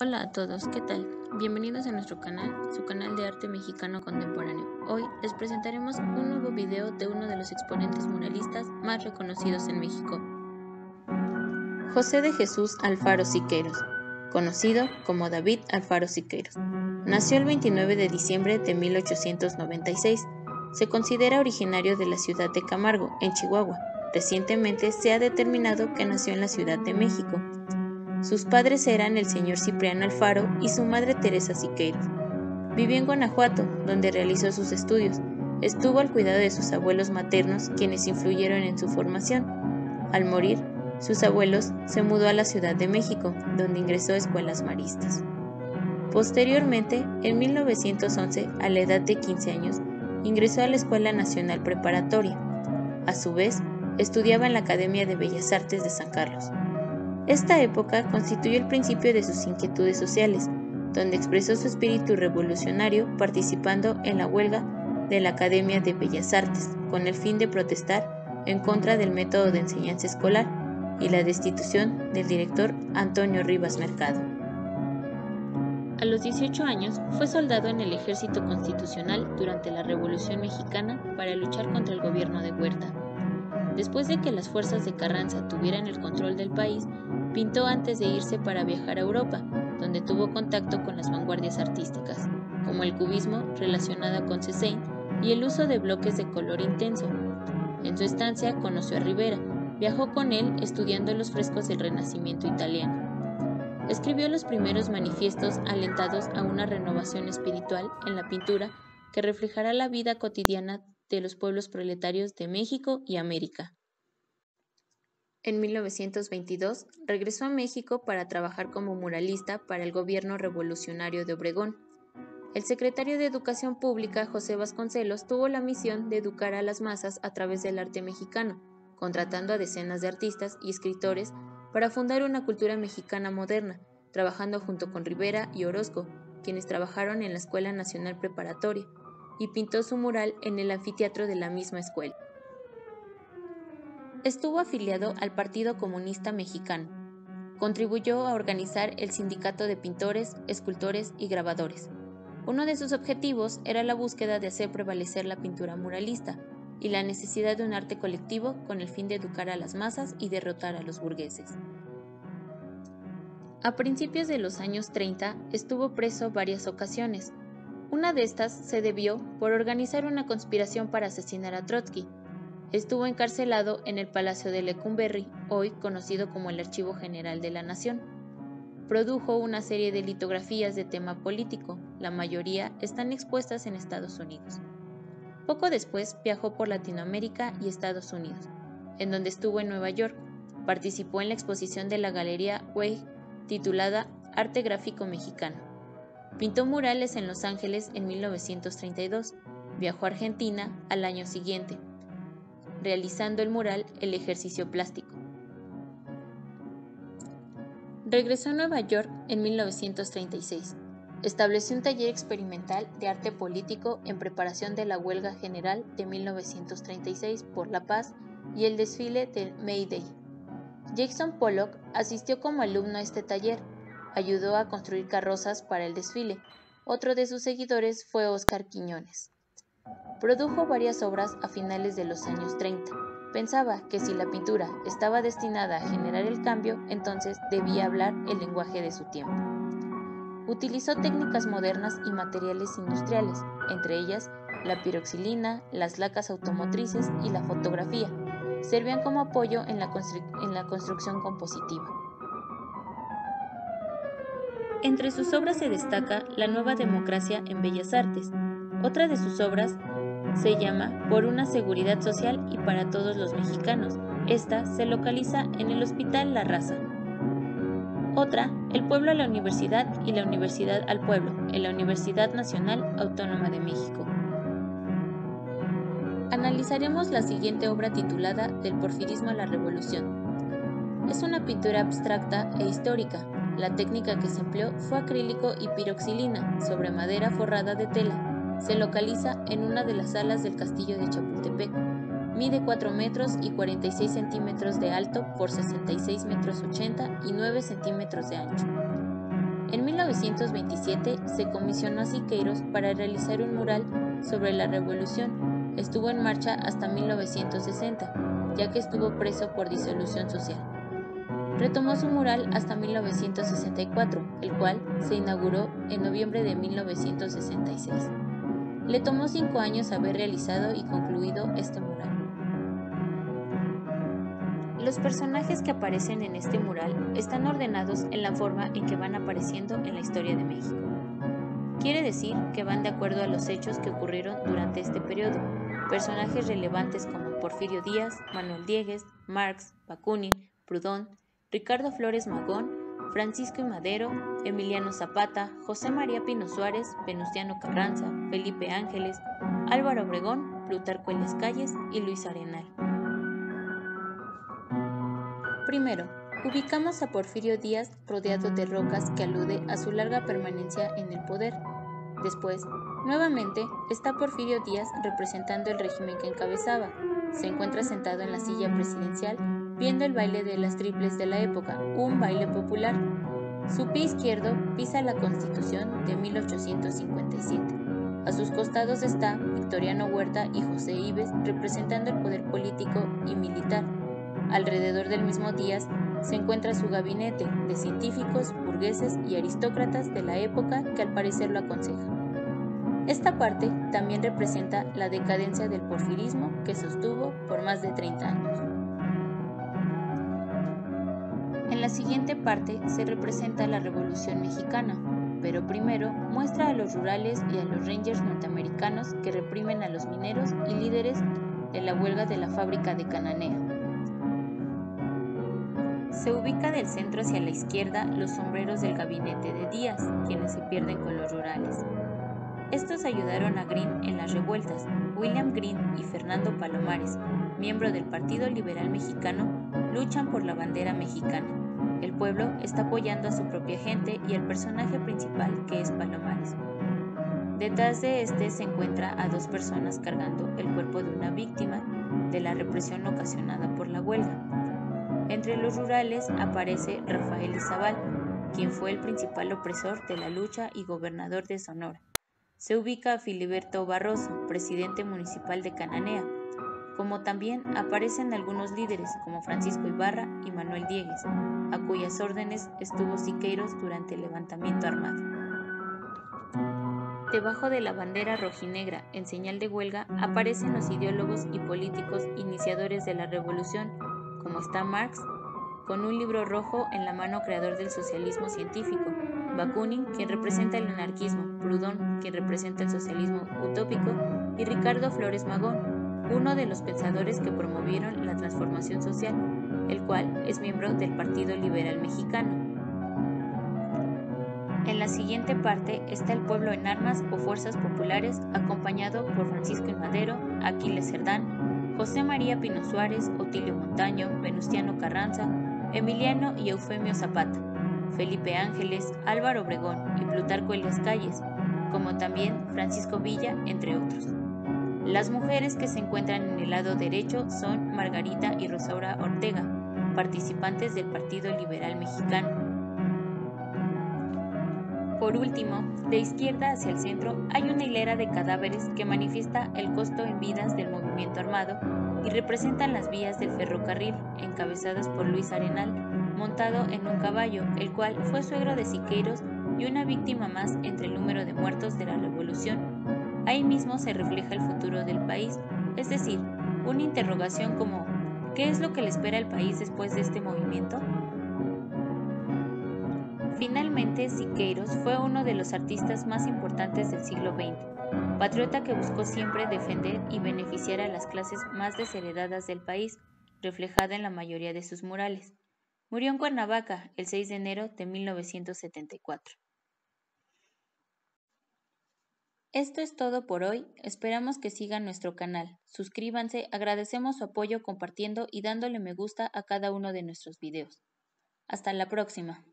Hola a todos, ¿qué tal? Bienvenidos a nuestro canal, su canal de arte mexicano contemporáneo. Hoy les presentaremos un nuevo video de uno de los exponentes muralistas más reconocidos en México. José de Jesús Alfaro Siqueiros, conocido como David Alfaro Siqueiros. Nació el 29 de diciembre de 1896. Se considera originario de la ciudad de Camargo, en Chihuahua. Recientemente se ha determinado que nació en la Ciudad de México. Sus padres eran el señor Cipriano Alfaro y su madre Teresa Siqueiros. Vivió en Guanajuato, donde realizó sus estudios. Estuvo al cuidado de sus abuelos maternos, quienes influyeron en su formación. Al morir, sus abuelos se mudó a la Ciudad de México, donde ingresó a escuelas maristas. Posteriormente, en 1911, a la edad de 15 años, ingresó a la Escuela Nacional Preparatoria. A su vez, estudiaba en la Academia de Bellas Artes de San Carlos. Esta época constituyó el principio de sus inquietudes sociales, donde expresó su espíritu revolucionario participando en la huelga de la Academia de Bellas Artes, con el fin de protestar en contra del método de enseñanza escolar y la destitución del director Antonio Rivas Mercado. A los 18 años fue soldado en el ejército constitucional durante la Revolución Mexicana para luchar contra el gobierno de Huerta. Después de que las fuerzas de Carranza tuvieran el control del país, pintó antes de irse para viajar a Europa, donde tuvo contacto con las vanguardias artísticas, como el cubismo relacionado con Cézanne y el uso de bloques de color intenso. En su estancia conoció a Rivera, viajó con él estudiando los frescos del Renacimiento italiano. Escribió los primeros manifiestos alentados a una renovación espiritual en la pintura que reflejará la vida cotidiana de los pueblos proletarios de México y América. En 1922 regresó a México para trabajar como muralista para el gobierno revolucionario de Obregón. El secretario de Educación Pública, José Vasconcelos, tuvo la misión de educar a las masas a través del arte mexicano, contratando a decenas de artistas y escritores para fundar una cultura mexicana moderna, trabajando junto con Rivera y Orozco, quienes trabajaron en la Escuela Nacional Preparatoria, y pintó su mural en el anfiteatro de la misma escuela. Estuvo afiliado al Partido Comunista Mexicano. Contribuyó a organizar el Sindicato de Pintores, Escultores y Grabadores. Uno de sus objetivos era la búsqueda de hacer prevalecer la pintura muralista y la necesidad de un arte colectivo con el fin de educar a las masas y derrotar a los burgueses. A principios de los años 30 estuvo preso varias ocasiones, una de estas se debió por organizar una conspiración para asesinar a Trotsky. Estuvo encarcelado en el Palacio de Lecumberri, hoy conocido como el Archivo General de la Nación. Produjo una serie de litografías de tema político, la mayoría están expuestas en Estados Unidos. Poco después viajó por Latinoamérica y Estados Unidos, en donde estuvo en Nueva York. Participó en la exposición de la Galería Weig titulada Arte Gráfico Mexicano. Pintó murales en Los Ángeles en 1932. Viajó a Argentina al año siguiente, realizando el mural El ejercicio plástico. Regresó a Nueva York en 1936. Estableció un taller experimental de arte político en preparación de la huelga general de 1936 por la paz y el desfile de May Day. Jackson Pollock asistió como alumno a este taller ayudó a construir carrozas para el desfile. Otro de sus seguidores fue Oscar Quiñones. Produjo varias obras a finales de los años 30. Pensaba que si la pintura estaba destinada a generar el cambio, entonces debía hablar el lenguaje de su tiempo. Utilizó técnicas modernas y materiales industriales, entre ellas la piroxilina, las lacas automotrices y la fotografía. Servían como apoyo en la, en la construcción compositiva. Entre sus obras se destaca La Nueva Democracia en Bellas Artes. Otra de sus obras se llama Por una seguridad social y para todos los mexicanos. Esta se localiza en el Hospital La Raza. Otra, El pueblo a la universidad y la universidad al pueblo, en la Universidad Nacional Autónoma de México. Analizaremos la siguiente obra titulada Del porfirismo a la revolución. Es una pintura abstracta e histórica, la técnica que se empleó fue acrílico y piroxilina sobre madera forrada de tela. Se localiza en una de las salas del castillo de Chapultepec. Mide 4 metros y 46 centímetros de alto por 66 metros 80 y 9 centímetros de ancho. En 1927 se comisionó a Siqueiros para realizar un mural sobre la revolución. Estuvo en marcha hasta 1960, ya que estuvo preso por disolución social. Retomó su mural hasta 1964, el cual se inauguró en noviembre de 1966. Le tomó cinco años haber realizado y concluido este mural. Los personajes que aparecen en este mural están ordenados en la forma en que van apareciendo en la historia de México. Quiere decir que van de acuerdo a los hechos que ocurrieron durante este periodo. Personajes relevantes como Porfirio Díaz, Manuel Diegues, Marx, Bakunin, Proudhon, Ricardo Flores Magón, Francisco y Madero, Emiliano Zapata, José María Pino Suárez, Venustiano Carranza, Felipe Ángeles, Álvaro Obregón, Plutarco Elias Calles y Luis Arenal. Primero, ubicamos a Porfirio Díaz rodeado de rocas que alude a su larga permanencia en el poder. Después, nuevamente, está Porfirio Díaz representando el régimen que encabezaba. Se encuentra sentado en la silla presidencial viendo el baile de las triples de la época, un baile popular. Su pie izquierdo pisa la Constitución de 1857. A sus costados está Victoriano Huerta y José Ives representando el poder político y militar. Alrededor del mismo Díaz se encuentra su gabinete de científicos, burgueses y aristócratas de la época que al parecer lo aconseja. Esta parte también representa la decadencia del porfirismo que sostuvo por más de 30 años. En la siguiente parte se representa la Revolución Mexicana, pero primero muestra a los rurales y a los rangers norteamericanos que reprimen a los mineros y líderes de la huelga de la fábrica de Cananea. Se ubica del centro hacia la izquierda los sombreros del gabinete de Díaz, quienes se pierden con los rurales. Estos ayudaron a Green en las revueltas. William Green y Fernando Palomares, miembro del Partido Liberal Mexicano, luchan por la bandera mexicana. El pueblo está apoyando a su propia gente y al personaje principal, que es Palomares. Detrás de este se encuentra a dos personas cargando el cuerpo de una víctima de la represión ocasionada por la huelga. Entre los rurales aparece Rafael Izabal, quien fue el principal opresor de la lucha y gobernador de Sonora. Se ubica Filiberto Barroso, presidente municipal de Cananea, como también aparecen algunos líderes como Francisco Ibarra y Manuel Diegues, a cuyas órdenes estuvo Siqueiros durante el levantamiento armado. Debajo de la bandera rojinegra, en señal de huelga, aparecen los ideólogos y políticos iniciadores de la revolución, como está Marx, con un libro rojo en la mano creador del socialismo científico, Bakunin, quien representa el anarquismo, Proudhon, quien representa el socialismo utópico, y Ricardo Flores Magón, uno de los pensadores que promovieron la transformación social, el cual es miembro del Partido Liberal Mexicano. En la siguiente parte está el pueblo en armas o fuerzas populares, acompañado por Francisco I. Madero, Aquiles Cerdán, José María Pino Suárez, Otilio Montaño, Venustiano Carranza, Emiliano y Eufemio Zapata, Felipe Ángeles, Álvaro Obregón y Plutarco Elias Calles, como también Francisco Villa, entre otros. Las mujeres que se encuentran en el lado derecho son Margarita y Rosaura Ortega, participantes del Partido Liberal Mexicano. Por último, de izquierda hacia el centro hay una hilera de cadáveres que manifiesta el costo en vidas del movimiento armado y representan las vías del ferrocarril encabezadas por Luis Arenal, montado en un caballo, el cual fue suegro de Siqueiros y una víctima más entre el número de muertos de la revolución Ahí mismo se refleja el futuro del país, es decir, una interrogación como ¿qué es lo que le espera al país después de este movimiento? Finalmente, Siqueiros fue uno de los artistas más importantes del siglo XX, patriota que buscó siempre defender y beneficiar a las clases más desheredadas del país, reflejada en la mayoría de sus murales. Murió en Cuernavaca el 6 de enero de 1974. Esto es todo por hoy, esperamos que sigan nuestro canal, suscríbanse, agradecemos su apoyo compartiendo y dándole me gusta a cada uno de nuestros videos. Hasta la próxima.